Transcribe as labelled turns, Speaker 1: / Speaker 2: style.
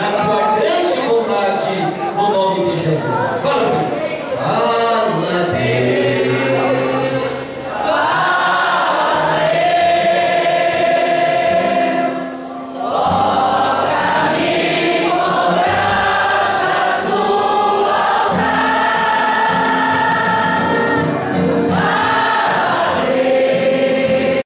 Speaker 1: 준비하신 분들 그리고